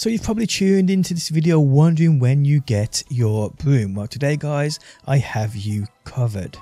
So you've probably tuned into this video wondering when you get your broom. Well today guys, I have you covered.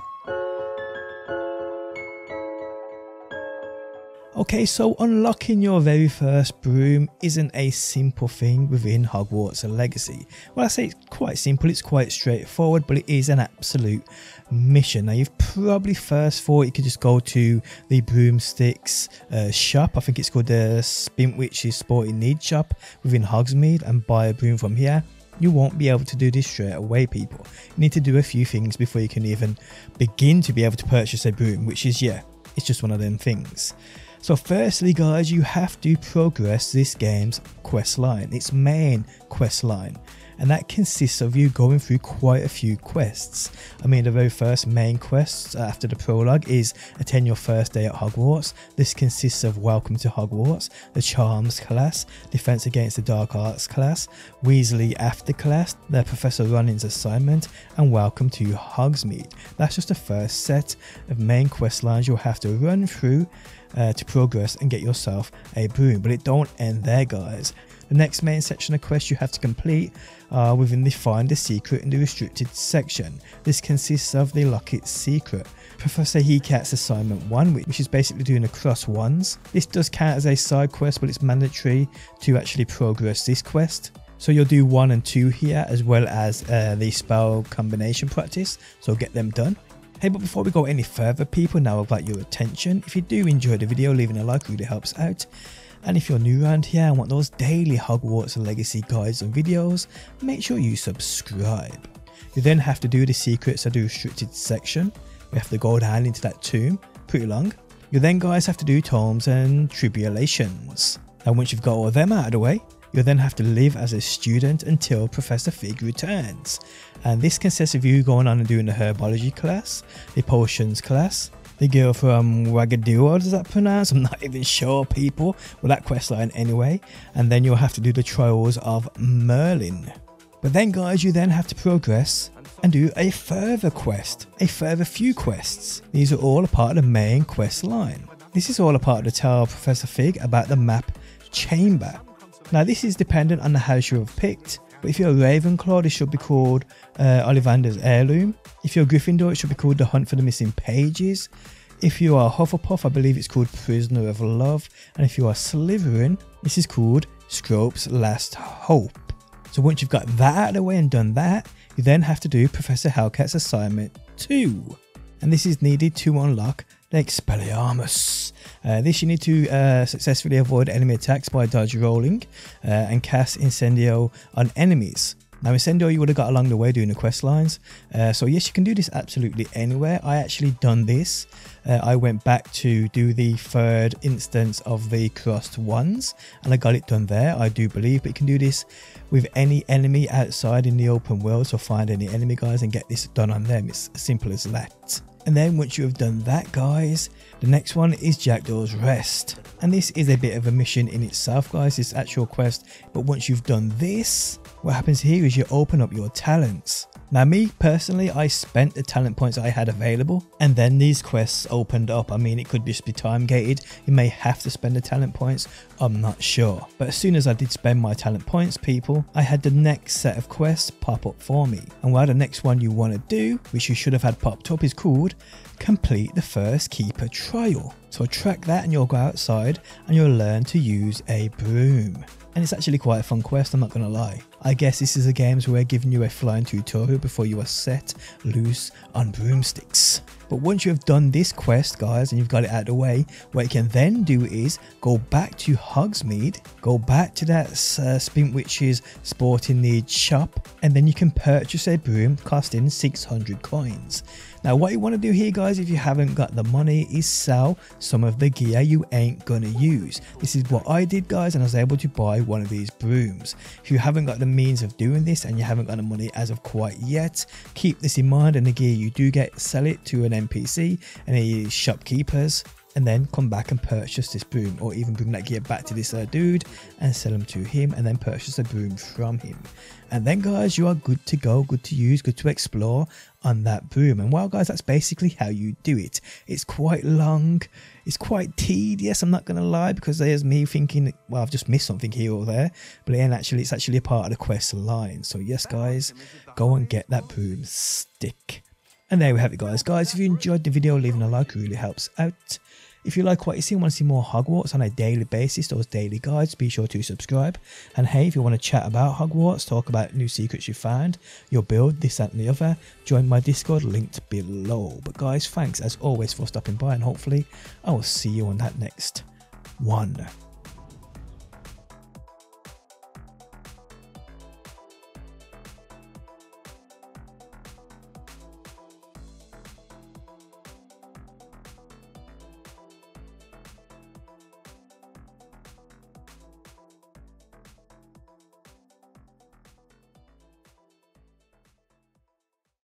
Okay, so unlocking your very first broom isn't a simple thing within Hogwarts Legacy. Well, I say it's quite simple, it's quite straightforward, but it is an absolute mission. Now, you've probably first thought you could just go to the broomsticks uh, shop. I think it's called the Spintwitches Sporting Needs shop within Hogsmeade and buy a broom from here you won't be able to do this straight away people you need to do a few things before you can even begin to be able to purchase a broom which is yeah it's just one of them things so firstly guys, you have to progress this game's quest line, its main quest line. And that consists of you going through quite a few quests. I mean, the very first main quest after the prologue is attend your first day at Hogwarts. This consists of Welcome to Hogwarts, the Charms class, Defense Against the Dark Arts class, Weasley After class, the Professor Ronen's assignment, and Welcome to Hogsmeade. That's just the first set of main quest lines you'll have to run through uh, to progress and get yourself a broom. But it don't end there, guys. The next main section of quests you have to complete are within the Find the Secret in the Restricted section. This consists of the Locket Secret. Professor Hecat's assignment 1, which is basically doing a Crossed Wands. This does count as a side quest, but it's mandatory to actually progress this quest. So you'll do 1 and 2 here, as well as uh, the spell combination practice, so get them done. Hey, but before we go any further, people, now I'd like your attention. If you do enjoy the video, leaving a like really helps out. And if you're new around here and want those daily Hogwarts Legacy guides and videos, make sure you subscribe. You then have to do the secrets of the restricted section. We have to go down into that tomb, pretty long. You then guys have to do tomes and tribulations. And once you've got all of them out of the way, You'll then have to live as a student until Professor Fig returns. And this consists of you going on and doing the herbology class, the potions class, the girl from um, Uagadou, does that pronounce? I'm not even sure, people. Well, that quest line anyway. And then you'll have to do the trials of Merlin. But then, guys, you then have to progress and do a further quest, a further few quests. These are all a part of the main quest line. This is all a part of the tell Professor Fig about the map chamber. Now this is dependent on the house you have picked, but if you're a Ravenclaw this should be called uh, Ollivander's Heirloom. If you're a Gryffindor it should be called The Hunt for the Missing Pages. If you are Hufflepuff I believe it's called Prisoner of Love and if you are Slytherin this is called Scrope's Last Hope. So once you've got that out of the way and done that, you then have to do Professor Hecat's assignment 2. And this is needed to unlock Expelliarmus. Uh, this you need to uh, successfully avoid enemy attacks by dodge rolling uh, and cast Incendio on enemies. Now Incendio you would have got along the way doing the quest lines, uh, so yes you can do this absolutely anywhere. I actually done this, uh, I went back to do the third instance of the Crossed Wands and I got it done there I do believe, but you can do this with any enemy outside in the open world, so find any enemy guys and get this done on them, it's as simple as that. And then once you have done that guys, the next one is Jackdaw's Rest. And this is a bit of a mission in itself guys, this actual quest. But once you've done this, what happens here is you open up your talents. Now me personally, I spent the talent points I had available and then these quests opened up. I mean, it could just be time gated. You may have to spend the talent points. I'm not sure. But as soon as I did spend my talent points, people, I had the next set of quests pop up for me. And while the next one you want to do, which you should have had popped up is called complete the first keeper trial. So track that and you'll go outside and you'll learn to use a broom and it's actually quite a fun quest, I'm not going to lie. I guess this is a game where we're giving you a flying tutorial before you are set loose on broomsticks. But once you have done this quest, guys, and you've got it out of the way, what you can then do is go back to Hogsmeade, go back to that uh, Spintwitches Sporting Needs shop, and then you can purchase a broom costing 600 coins. Now what you want to do here guys if you haven't got the money is sell some of the gear you ain't gonna use. This is what I did guys and I was able to buy one of these brooms. If you haven't got the means of doing this and you haven't got the money as of quite yet, keep this in mind and the gear you do get sell it to an NPC, and any shopkeepers and then come back and purchase this broom or even bring that gear back to this uh, dude and sell them to him and then purchase a broom from him. And then guys you are good to go good to use good to explore on that broom. And well guys that's basically how you do it. It's quite long it's quite tedious i'm not gonna lie because there's me thinking well i've just missed something here or there but then actually it's actually a part of the quest line. So yes guys go and get that broom stick and there we have it guys. Guys, if you enjoyed the video, leaving a like really helps out. If you like what you see and want to see more Hogwarts on a daily basis, those daily guides, be sure to subscribe. And hey, if you want to chat about Hogwarts, talk about new secrets you found, your build, this, that and the other, join my Discord linked below. But guys, thanks as always for stopping by and hopefully I will see you on that next one.